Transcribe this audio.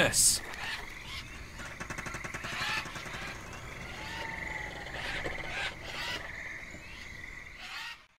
Yes.